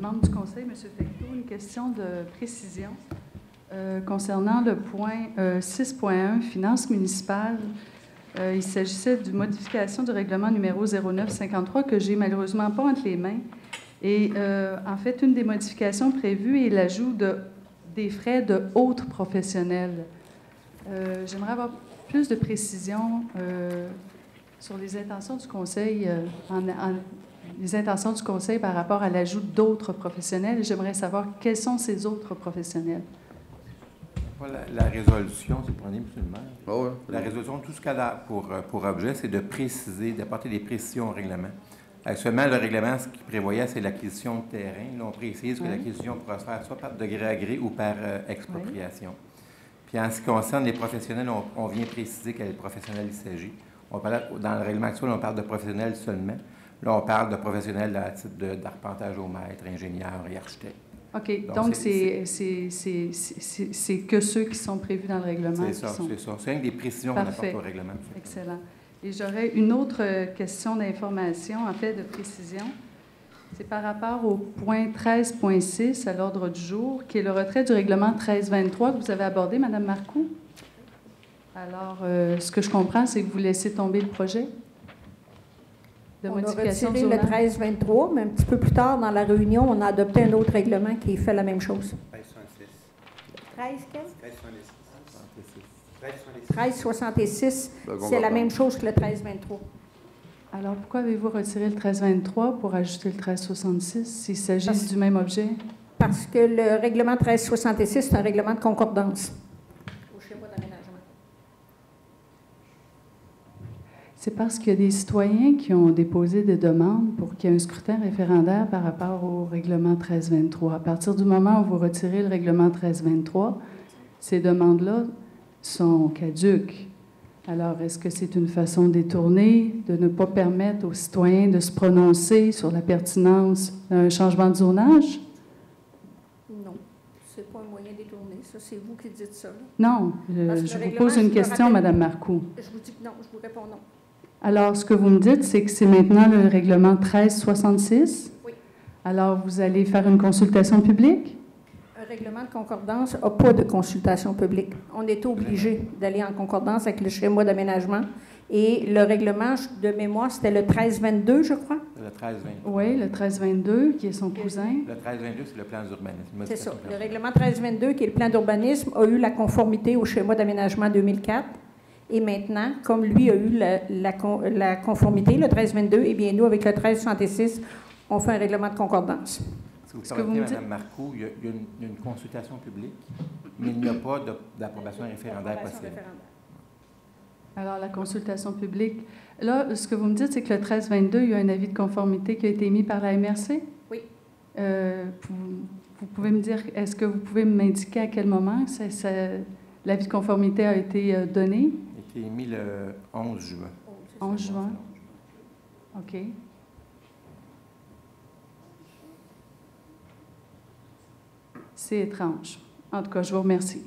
Membre du Conseil, M. Fecteau, une question de précision euh, concernant le point euh, 6.1, Finances municipales. Euh, il s'agissait d'une modification du règlement numéro 0953 que j'ai malheureusement pas entre les mains. Et euh, en fait, une des modifications prévues est l'ajout de, des frais de autres professionnels. Euh, J'aimerais avoir plus de précision euh, sur les intentions du Conseil, euh, en- en- les intentions du Conseil par rapport à l'ajout d'autres professionnels. J'aimerais savoir quels sont ces autres professionnels. La, la résolution, c'est pour aller, monsieur le maire. Ah. La résolution, tout ce qu'elle a pour, euh, pour objet, c'est de préciser, d'apporter des précisions au règlement. Actuellement, le règlement, ce qu'il prévoyait, c'est l'acquisition de terrain. Là, on précise que l'acquisition pourra se faire soit par de gré à gré ou par euh, expropriation. Puis en ce qui concerne les professionnels, on, on vient préciser quel professionnel il s'agit. On parle, dans le règlement actuel, on parle de professionnels seulement. Là, on parle de professionnels à titre d'arpentage au maître, ingénieur et architecte. OK. Donc, c'est- que ceux qui sont prévus dans le règlement. C'est ça, sont- c'est ça. C'est une des précisions qu'on apporte au règlement. Excellent. Et j'aurais une autre euh, question d'information, en fait, de précision. C'est par rapport au point 13.6 à l'ordre du jour, qui est le retrait du règlement 1323 que vous avez abordé, Madame Marcoux. Alors, euh, ce que je comprends, c'est que vous laissez tomber le projet de On a retiré le zonage. 13-23, mais un petit peu plus tard, dans la réunion, on a adopté un autre règlement qui fait la même chose. 13 quel? 1366, c'est la même chose que le 13-23. Alors, pourquoi avez-vous retiré le 1323 pour ajouter le 1366 s'il s'agit du même objet? Parce que le règlement 1366, c'est un règlement de concordance. Au schéma d'aménagement. C'est parce qu'il y a des citoyens qui ont déposé des demandes pour qu'il y ait un scrutin référendaire par rapport au règlement 1323. À partir du moment où vous retirez le règlement 1323, ces demandes-là sont caduques. Alors, est-ce que c'est une façon détournée de ne pas permettre aux citoyens de se prononcer sur la pertinence d'un changement de zonage? Non, c'est pas un moyen détourné. Ça, c'est vous qui dites ça. là. Non, je, que je vous pose une question, Madame Marcoux. Je vous dis que non, je vous réponds non. Alors, ce que vous me dites, c'est que c'est maintenant le règlement 1366? Oui. Alors, vous allez faire une consultation publique? Un règlement de concordance n'a pas de consultation publique. On est obligé d'aller en concordance avec le schéma d'aménagement. Et le règlement de mémoire, c'était le 1322, je crois. Le 13-22. Oui, le 1322, qui est son cousin. Le 13-22, c'est le plan d'urbanisme. C'est ça. Le règlement 1322, qui est le plan d'urbanisme, a eu la conformité au schéma d'aménagement 2004. Et maintenant, comme lui a eu la, la con- la conformité, le 1322, eh bien, nous, avec le 1366, on fait un règlement de concordance. Si vous Ce que vous permettez, me dites- Mme Marcoux, il y a, il y a une, consultation publique, mais il n'y a pas de- d'approbation référendaire possible. Alors, la consultation publique. Là, ce que vous me dites, c'est que le 1322, il y a un avis de conformité qui a été émis par la MRC? Oui. Euh, vous, vous pouvez me dire, est-ce que vous pouvez m'indiquer à quel moment l'avis de conformité a été euh, donné? Été émis le 11 juin. 11 juin. OK. C'est étrange. En tout cas, je vous remercie.